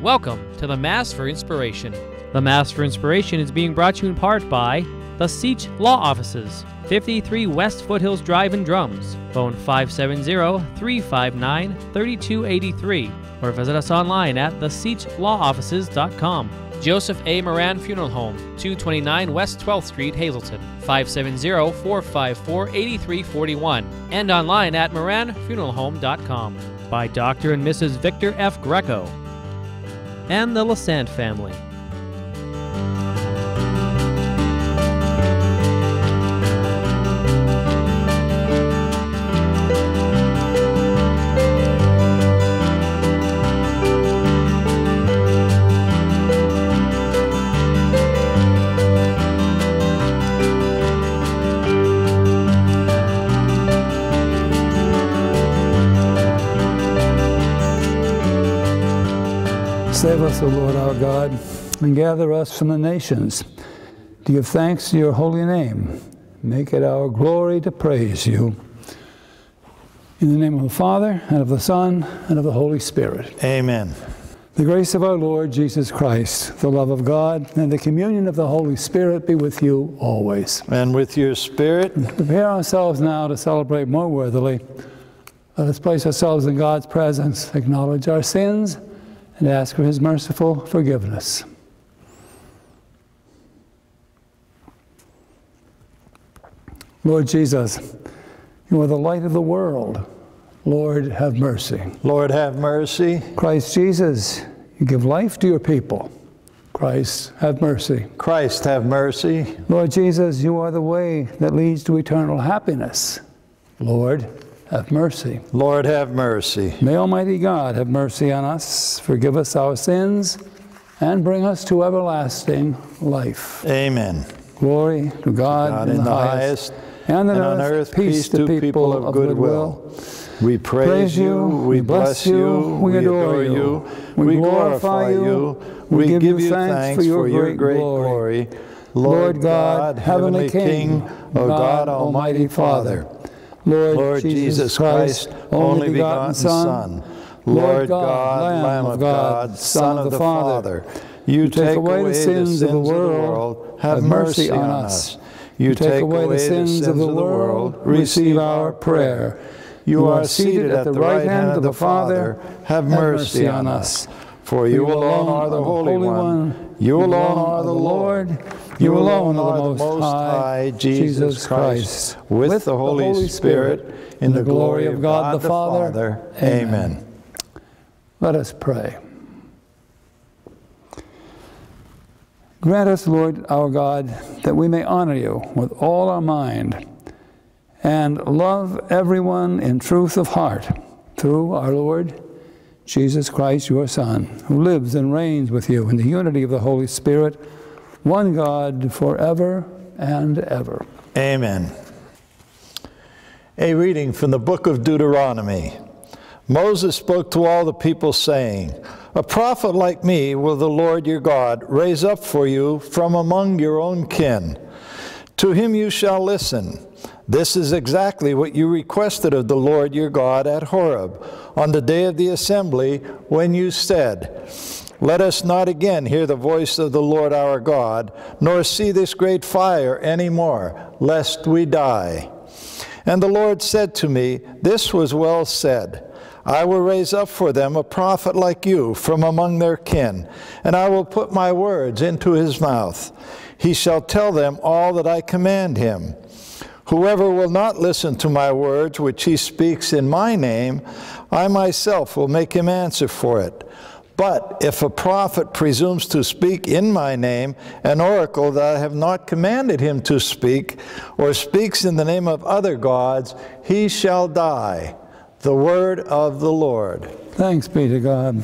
Welcome to the Mass for Inspiration. The Mass for Inspiration is being brought to you in part by the Seach Law Offices, 53 West Foothills Drive in Drums. Phone 570 359 3283 or visit us online at theseachlawoffices.com. Joseph A. Moran Funeral Home, 229 West 12th Street, Hazleton, 570-454-8341, and online at moranfuneralhome.com. By Dr. and Mrs. Victor F. Greco. And the Lassant family. Save us, O Lord our God, and gather us from the nations to give thanks to your holy name. Make it our glory to praise you. In the name of the Father, and of the Son, and of the Holy Spirit. Amen. The grace of our Lord Jesus Christ, the love of God, and the communion of the Holy Spirit be with you always. And with your spirit, Prepare ourselves now to celebrate more worthily. Let us place ourselves in God's presence, acknowledge our sins, and ask for his merciful forgiveness. Lord Jesus, you are the light of the world. Lord, have mercy. Lord have mercy. Christ Jesus, you give life to your people. Christ, have mercy. Christ have mercy. Lord Jesus, you are the way that leads to eternal happiness. Lord, have mercy. Lord have mercy. May Almighty God have mercy on us, forgive us our sins, and bring us to everlasting life. Amen. Glory to God, God in the highest, and, on earth, peace to people of good will. We praise you, we bless you, we adore you, we glorify you, we give you thanks for your great glory. Lord God, Heavenly King, O God Almighty Father. Lord Jesus Christ, only begotten Son, Lord God, Lamb of God, Son of the Father, you take away the sins of the world, have mercy on us. You take away the sins of the world, receive our prayer. You are seated at the right hand of the Father, have mercy on us. For you alone are the Holy One, you alone are the Lord, you alone are the Most High, Jesus Christ, with the Holy Spirit, in the glory of God the Father. Amen. Let us pray. Grant us, Lord our God, that we may honor you with all our mind and love everyone in truth of heart through our Lord Jesus Christ, your Son, who lives and reigns with you in the unity of the Holy Spirit, one God forever and ever. Amen. A reading from the book of Deuteronomy. Moses spoke to all the people, saying, A prophet like me will the Lord your God raise up for you from among your own kin. To him you shall listen. This is exactly what you requested of the Lord your God at Horeb on the day of the assembly when you said, Let us not again hear the voice of the Lord our God, nor see this great fire any more, lest we die. And the Lord said to me, This was well said. I will raise up for them a prophet like you from among their kin, and I will put my words into his mouth. He shall tell them all that I command him. Whoever will not listen to my words, which he speaks in my name, I myself will make him answer for it. But if a prophet presumes to speak in my name an oracle that I have not commanded him to speak, or speaks in the name of other gods, he shall die. The word of the Lord. Thanks be to God.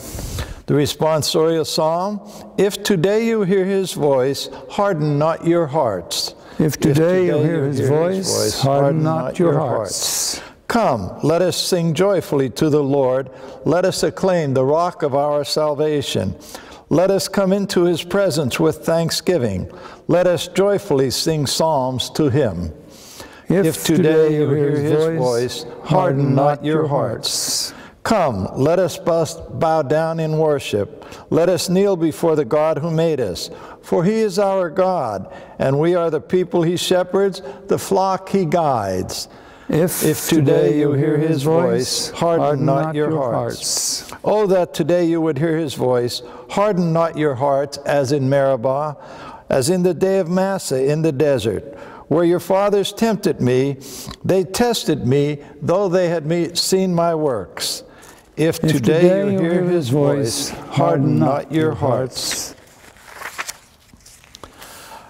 The responsorial psalm If today you hear his voice, harden not your hearts. If today, you hear his voice, harden not your hearts. Come, let us sing joyfully to the Lord. Let us acclaim the rock of our salvation. Let us come into his presence with thanksgiving. Let us joyfully sing psalms to him. If, today you hear his voice, harden not your hearts. Come, let us bow down in worship. Let us kneel before the God who made us. For he is our God, and we are the people he shepherds, the flock he guides. If, If today you hear his voice, harden not your hearts. Oh, that today you would hear his voice. Harden not your hearts, as in Meribah, as in the day of Massah in the desert, where your fathers tempted me. They tested me, though they had me, seen my works. If, If today, you hear his voice, harden not your hearts.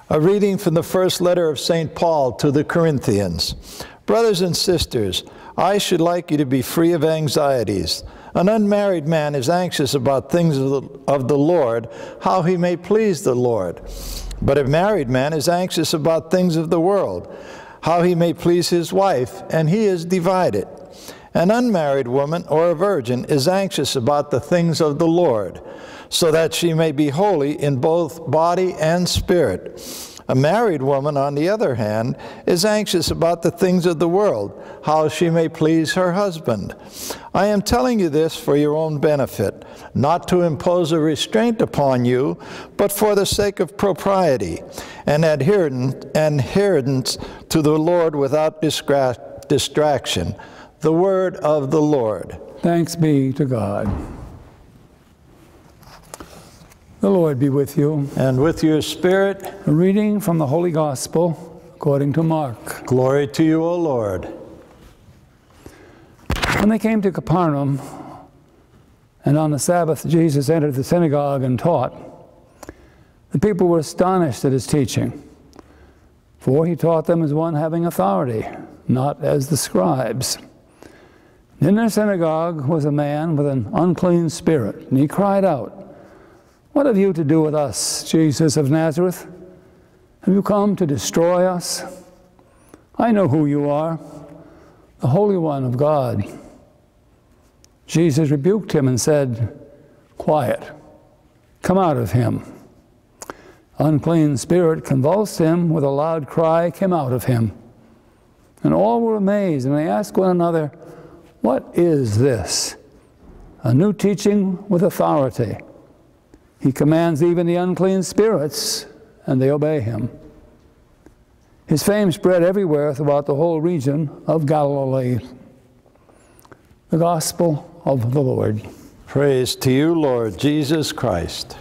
A reading from the first letter of St. Paul to the Corinthians. Brothers and sisters, I should like you to be free of anxieties. An unmarried man is anxious about things of the, of the Lord, how he may please the Lord. But a married man is anxious about things of the world, how he may please his wife, and he is divided. An unmarried woman or a virgin is anxious about the things of the Lord, so that she may be holy in both body and spirit. A married woman, on the other hand, is anxious about the things of the world, how she may please her husband. I am telling you this for your own benefit, not to impose a restraint upon you, but for the sake of propriety and adherence to the Lord without distraction. The word of the Lord. Thanks be to God. The Lord be with you. And with your spirit, A reading from the Holy Gospel according to Mark. glory to you, O Lord. When they came to Capernaum, and on the Sabbath Jesus entered the synagogue and taught, the people were astonished at his teaching, for he taught them as one having authority, not as the scribes. In their synagogue was a man with an unclean spirit, and he cried out, What have you to do with us, Jesus of Nazareth? Have you come to destroy us? I know who you are, the Holy One of God. Jesus rebuked him and said, Quiet, come out of him. Unclean spirit convulsed him with a loud cry, came out of him. And all were amazed, and they asked one another, What is this? A new teaching with authority. He commands even the unclean spirits, and they obey him. His fame spread everywhere throughout the whole region of Galilee. The Gospel of the Lord. Praise to you, Lord Jesus Christ.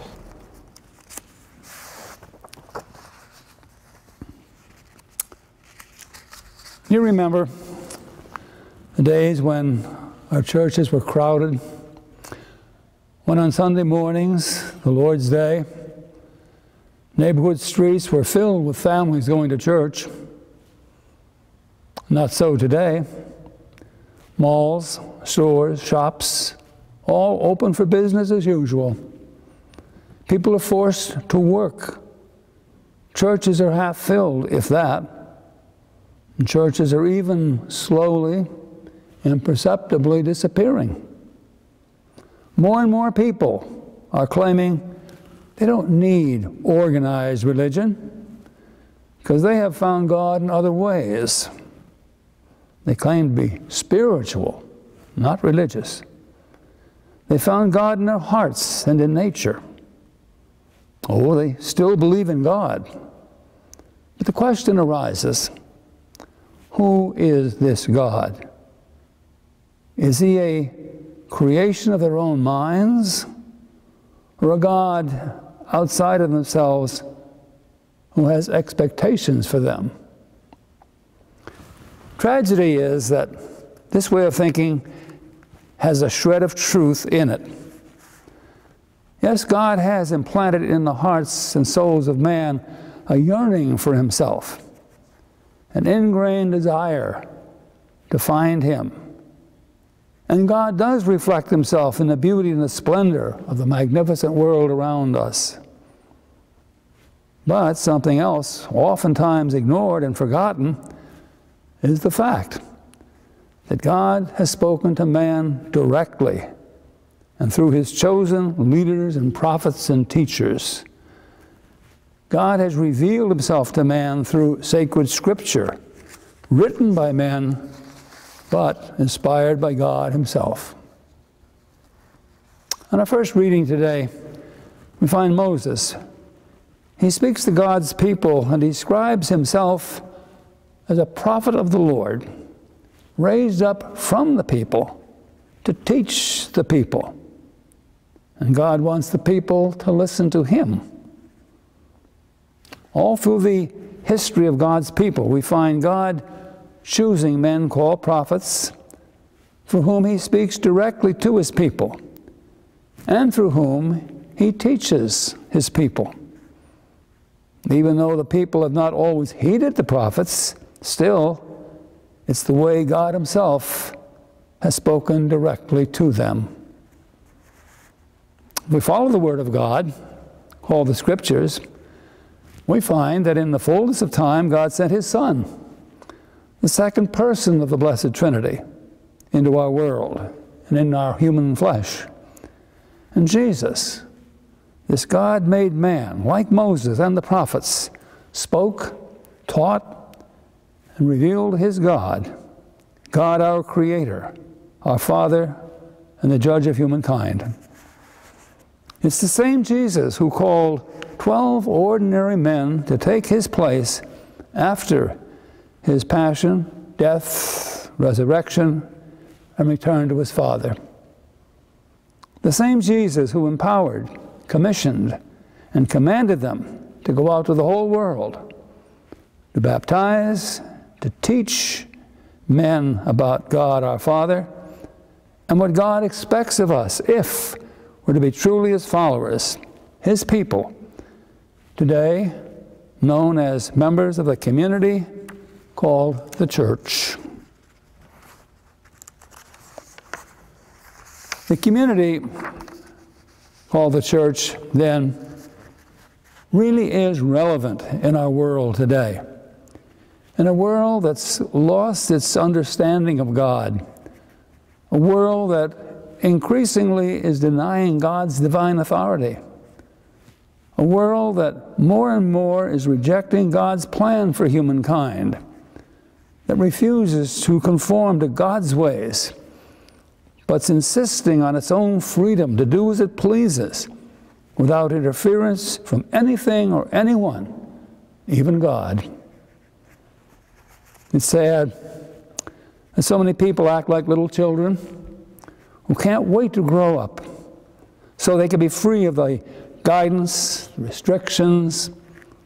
You remember the days when our churches were crowded, when on Sunday mornings, the Lord's Day, neighborhood streets were filled with families going to church. Not so today. Malls, stores, shops, all open for business as usual. People are forced to work. Churches are half filled, if that. And churches are even slowly and perceptibly disappearing. More and more people are claiming they don't need organized religion because they have found God in other ways. They claim to be spiritual, not religious. They found God in their hearts and in nature. Oh, they still believe in God. But the question arises who is this God? Is he a creation of their own minds or a God outside of themselves who has expectations for them? Tragedy is that this way of thinking has a shred of truth in it. Yes, God has implanted in the hearts and souls of man a yearning for himself, an ingrained desire to find him. And God does reflect himself in the beauty and the splendor of the magnificent world around us. But something else, oftentimes ignored and forgotten, is the fact that God has spoken to man directly and through his chosen leaders and prophets and teachers. God has revealed himself to man through sacred scripture, written by men, but inspired by God himself. In our first reading today, we find Moses. He speaks to God's people and describes himself as a prophet of the Lord, raised up from the people to teach the people. And God wants the people to listen to him. All through the history of God's people, we find God choosing men called prophets for whom he speaks directly to his people and through whom he teaches his people. Even though the people have not always heeded the prophets, still, it's the way God himself has spoken directly to them. We follow the Word of God, called the Scriptures, we find that in the fullness of time, God sent His Son, the second person of the Blessed Trinity, into our world and in our human flesh. And Jesus, this God made man, like Moses and the prophets, spoke, taught, and revealed his God, God our Creator, our Father, and the Judge of humankind. It's the same Jesus who called 12 ordinary men to take his place after his passion, death, resurrection, and return to his Father. The same Jesus who empowered, commissioned, and commanded them to go out to the whole world to baptize, to teach men about God our Father, and what God expects of us if we're to be truly His followers, His people, today known as members of the community called the church. The community called the church then really is relevant in our world today. In a world that's lost its understanding of God, a world that increasingly is denying God's divine authority, a world that more and more is rejecting God's plan for humankind, that refuses to conform to God's ways but's insisting on its own freedom to do as it pleases without interference from anything or anyone, even God. It's sad that so many people act like little children who can't wait to grow up so they can be free of the guidance, restrictions,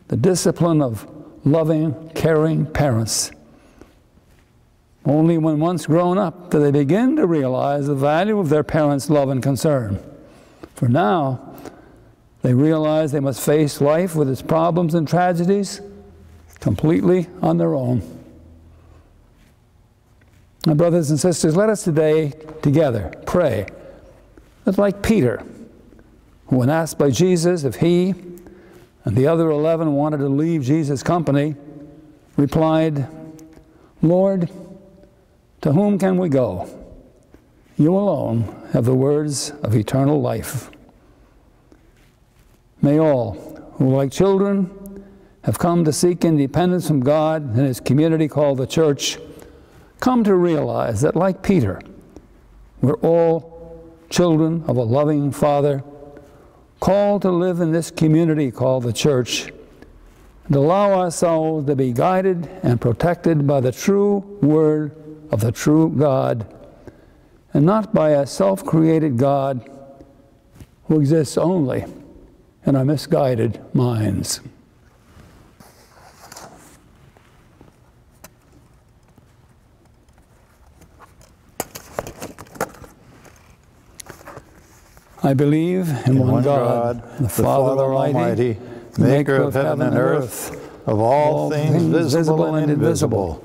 the discipline of loving, caring parents. Only when once grown up do they begin to realize the value of their parents' love and concern. For now, they realize they must face life with its problems and tragedies completely on their own. My brothers and sisters, let us today together pray that, like Peter, when asked by Jesus if he and the other 11 wanted to leave Jesus' company, replied, Lord, to whom can we go? You alone have the words of eternal life. May all who, like children, have come to seek independence from God and His community called the church, come to realize that, like Peter, we're all children of a loving Father, called to live in this community called the church, and allow ourselves to be guided and protected by the true Word of the true God, and not by a self created God who exists only in our misguided minds. I believe in, in one, one God, God, the, Father, Father Almighty, maker of heaven and earth, of all, all things, things visible and invisible.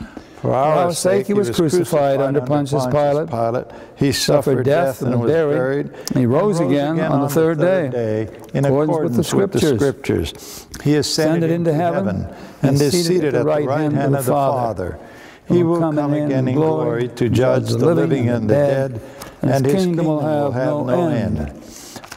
For our, sake he was crucified under Pontius Pilate. He suffered death and was buried. He rose again on the third day, in accordance with the Scriptures. He ascended into heaven and is seated at the right hand of the Father. He will come again in glory to judge the living and the dead, and his kingdom will have no end.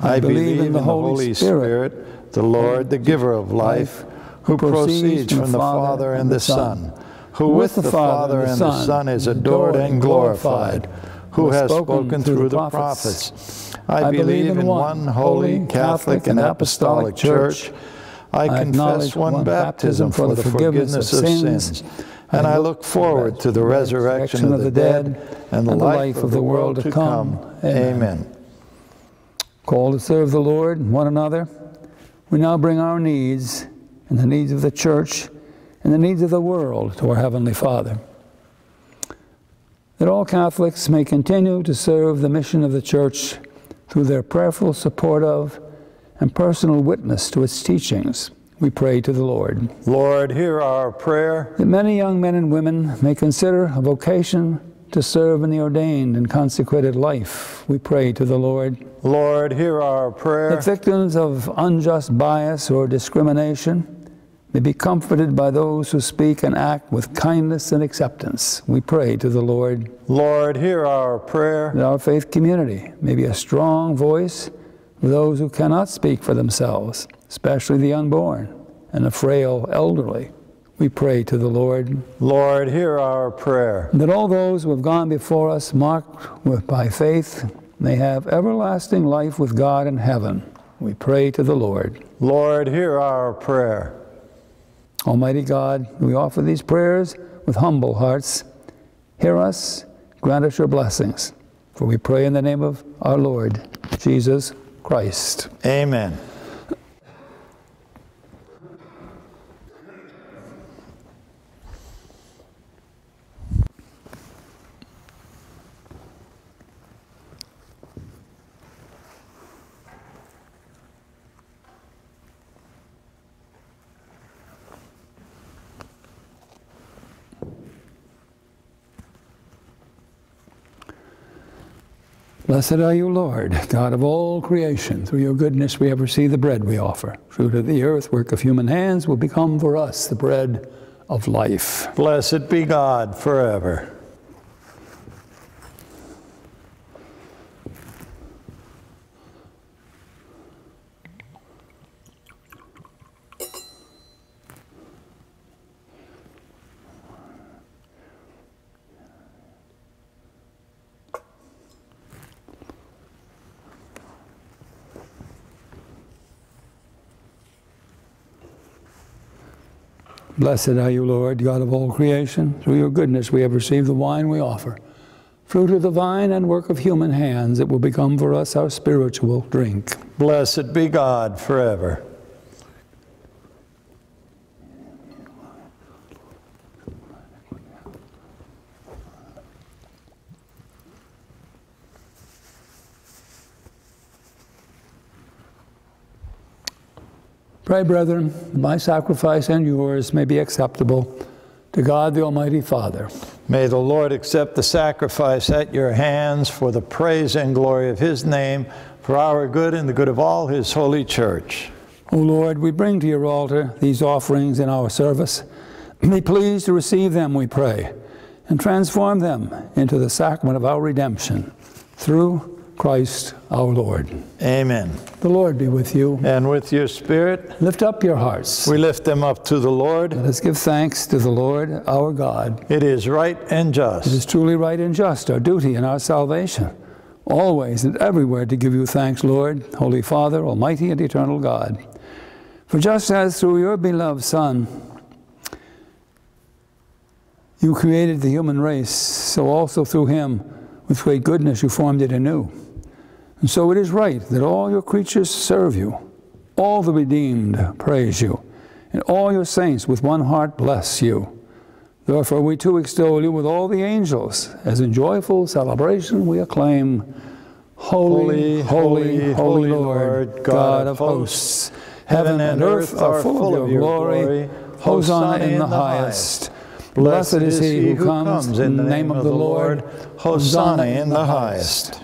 I believe in the Holy Spirit, the Lord, the giver of life, who proceeds from the Father and the Son who with the Father and the Son is adored and glorified, who has spoken through the prophets. I believe in one holy, Catholic, and Apostolic Church. I confess one baptism for the forgiveness of sins, and I look forward to the resurrection of the dead and the life of the world to come. Amen. Called to serve the Lord and one another, we now bring our needs and the needs of the church and the needs of the world to our Heavenly Father. That all Catholics may continue to serve the mission of the Church through their prayerful support of and personal witness to its teachings. We pray to the Lord. Lord, hear our prayer. That many young men and women may consider a vocation to serve in the ordained and consecrated life. We pray to the Lord. Lord, hear our prayer. That victims of unjust bias or discrimination may be comforted by those who speak and act with kindness and acceptance. We pray to the Lord. Lord, hear our prayer. That our faith community may be a strong voice for those who cannot speak for themselves, especially the unborn and the frail elderly. We pray to the Lord. Lord, hear our prayer. That all those who have gone before us, marked with, by faith, may have everlasting life with God in heaven. We pray to the Lord. Lord, hear our prayer. Almighty God, we offer these prayers with humble hearts. Hear us, grant us your blessings. For we pray in the name of our Lord, Jesus Christ. Amen. Blessed are you, Lord, God of all creation. Through your goodness we have received the bread we offer. Fruit of the earth, work of human hands, will become for us the bread of life. Blessed be God forever. Blessed are you, Lord, God of all creation. Through your goodness we have received the wine we offer. Fruit of the vine and work of human hands, it will become for us our spiritual drink. Blessed be God forever. Pray, brethren, my sacrifice and yours may be acceptable to God the Almighty Father. May the Lord accept the sacrifice at your hands for the praise and glory of his name, for our good and the good of all his holy church. O Lord, we bring to your altar these offerings in our service. Be pleased to receive them, we pray, and transform them into the sacrament of our redemption through Christ our Lord. Amen. The Lord be with you. And with your spirit. Lift up your hearts. We lift them up to the Lord. Let us give thanks to the Lord our God. It is right and just. It is truly right and just, our duty and our salvation. Always and everywhere to give you thanks, Lord, Holy Father, Almighty and eternal God. For just as through your beloved Son, you created the human race, so also through him, with great goodness, you formed it anew. And so it is right that all your creatures serve you, all the redeemed praise you, and all your saints with one heart bless you. Therefore, we too extol you with all the angels, as in joyful celebration we acclaim, Holy, holy, holy, holy Lord, God of hosts. Heaven and earth are full of your glory. Hosanna in the highest. Blessed is he who comes in the name of the Lord. Hosanna in the highest.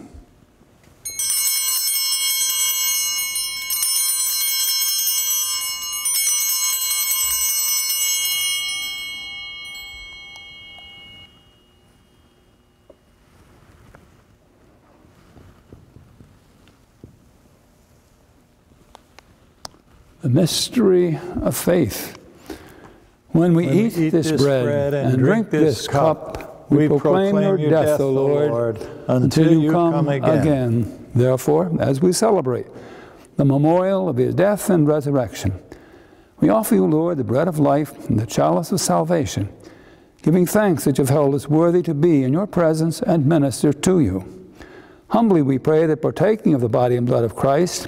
The mystery of faith. When we, when eat, we eat, this, this bread, bread, and, and drink this cup, we proclaim, proclaim your death, O Lord, Lord, until you come, come again. again. Therefore, as we celebrate the memorial of his death and resurrection, we offer you, Lord, the bread of life and the chalice of salvation, giving thanks that you've held us worthy to be in your presence and minister to you. Humbly we pray that partaking of the body and blood of Christ,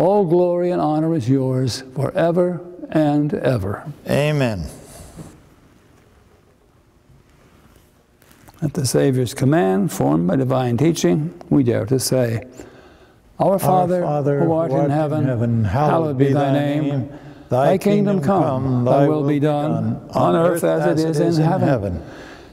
all glory and honor is yours forever and ever. Amen. At the Savior's command, formed by divine teaching, we dare to say, Our Father, Our Father who art, who art in, heaven, in heaven, hallowed be thy name. name. Thy, kingdom come, thy will be done, on earth as it is in heaven. heaven.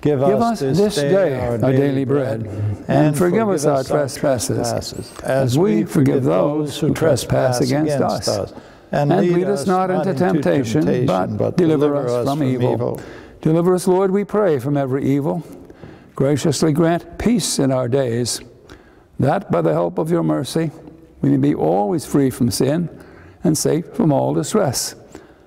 Give, Give us, us this day our daily bread, and, and forgive us our trespasses, as we forgive those who trespass against us. And lead us not into temptation, but deliver us from evil. Deliver us, Lord, we pray, from every evil. Graciously grant peace in our days, that by the help of your mercy we may be always free from sin and safe from all distress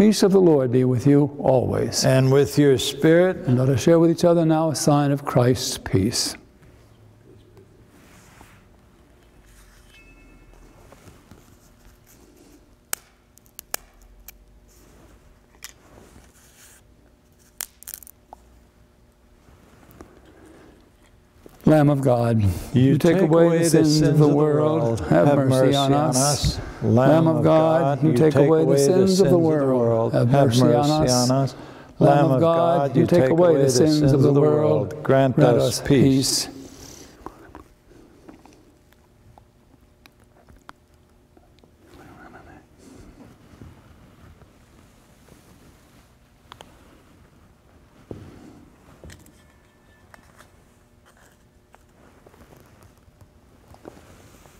Peace of the Lord be with you always. And with your spirit. And let us share with each other now a sign of Christ's peace. Lamb of God, you, you take, take, away, away the sins, of the world. Have, have mercy, mercy, on us. us. Lamb of God, you take away the sins of the world. Have mercy on us. Lamb of God, you take away the sins of the world. Grant us peace.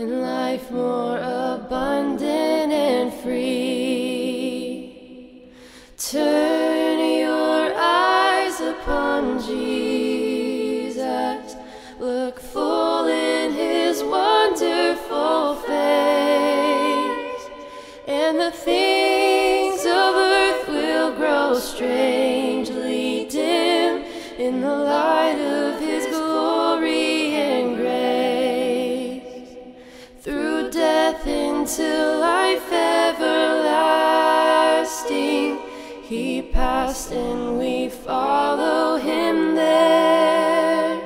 And life more abundant and free. Into life everlasting, he passed and we follow him there.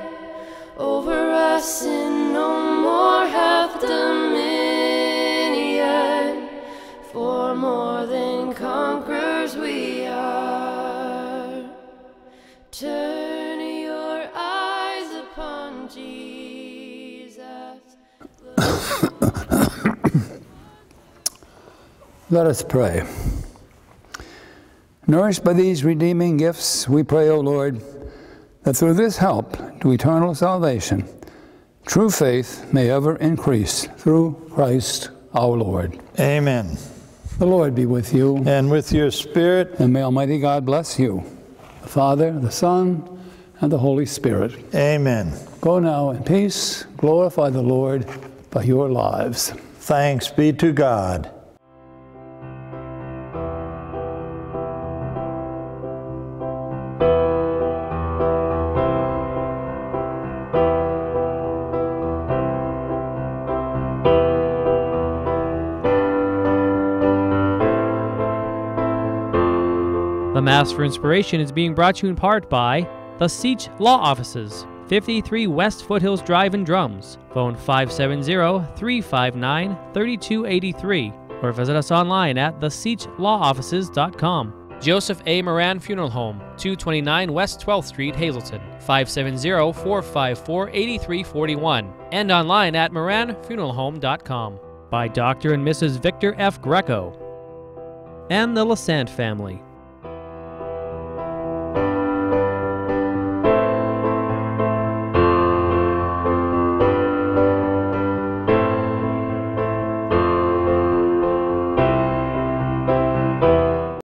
Over us sin no more hath dominion, for more than conquerors we are. Turn Let us pray. Nourished by these redeeming gifts, we pray, O Lord, that through this help to eternal salvation, true faith may ever increase through Christ our Lord. Amen. The Lord be with you, And with your spirit, and may Almighty God bless you, the Father, the Son, and the Holy Spirit. amen. Go now in peace, glorify the Lord by your lives. Thanks be to God. Mass for Inspiration is being brought to you in part by the Seach Law Offices, 53 West Foothills Drive in Drums. Phone 570-359-3283 or visit us online at theseachlawoffices.com. Joseph A. Moran Funeral Home, 229 West 12th Street, Hazleton, 570-454-8341 and online at moranfuneralhome.com. By Dr. and Mrs. Victor F. Greco and the Lassant family,